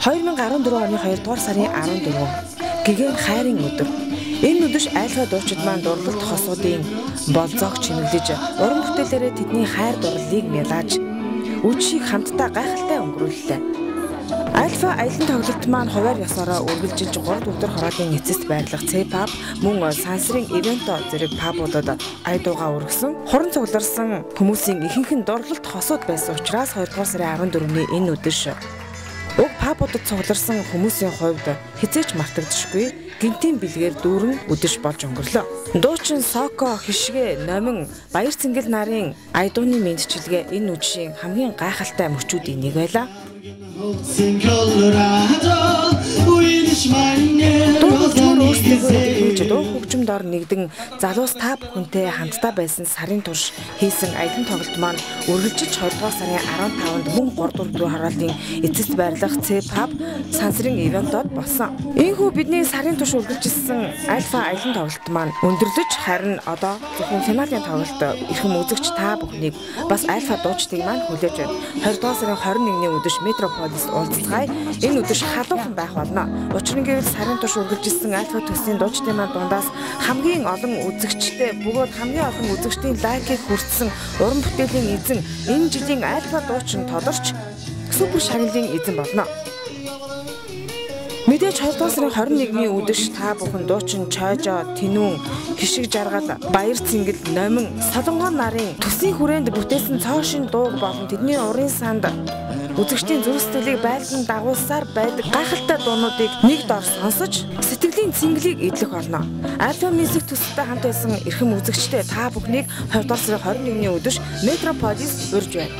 2014 оны 2 дугаар сарын 14 гэгэн хайрын өдөр. Энэ өдөш айлхай дуучид маань дурлалт хосуудын болзоог чимэглэж уран бүтээлээрээ тэдний хайр дурлалыг нялааж үдшийг хамтдаа гайхалтай өнгөрүүллээ. Альфа аялын тоглолт маань хуваар ёсороо үргэлжилж 3 өдөр хороолын эцэст байрлах C-pub мөн сансрын ивенто зэрэг пабуудад айдуугаа өргөсөн. Хорон цугларсан хүмүүсийн ихэнх нь дурлалт хосууд байсан учраас 2 дугаар сарын 14-ний энэ өдөш Уг пабуудад цугларсан хүмүүсийн хувьд хизээч мартагдчихгүй гинтийн бэлгээр дүүрэн өдөж болж өнгөрлөө. Дуучин Соко хишгэ номин Баяр Цэнгэл нарын айдууны мэдчилгээ энэ үдшийн хамгийн гайхалтай мөчүүдийн нэг байлаа. Өөрсдөө дуу хөгжим дор нэгдэн залуус та бүхэнтэй хамтдаа байсан сарын турш хийсэн аялын тоглолт маань үргэлжиж 2 дугаар сарын 15-нд мөн 3 дугаар дуу хараалын эцэст байрлах C-pub сансрын ивентод болсон. Ийхүү бидний сарын турш үргэлжилсэн альфа аялын тоглолт маань өндөрлөж харин одоо зөвхөн финалийн тоглолт эрхэм үзэгч та бүхнийг бас альфа дуучдыг маань хүлээж байна. 20 дугаар сарын 21-ний өдөш Метрополис уулзцай энэ өдөш халуухан байх болно. Учир нь гэвэл сарын турш үргэлжилсэн альфа төслийн дуучдын маань дундаас хамгийн олон үзэгчтэй бөгөөд хамгийн олон үзэгчдийн лайкийг хүртсэн уран бүтээлийн эзэн энэ жилийн альфа дуучин тодорч супер шагналын эзэн болно. Мэдээж 2 дугаар сарын 21-ний үдэш та бүхэн дуучин Чойжо, Тэнүүн, Хишиг жаргал, Баяр Цэнгэл, Номин, Солонгон нарын төслийн хүрээнд бүтээсэн цоошин дууг болон тэдний урын санд үзэгчдийн зүрх сэтгэлийг байлдан дагуулсаар байдаг гайхалтай дуунуудыг нэг дор сонсож сэтгэлийн цэнгэлийг эдлэх болно. Альфа Music төсөлтэй хамт байсан эрхэм үзэгчтэй та бүхнийг 20 дугаар сарын 21-ний өдөш Метрополис урьж байна.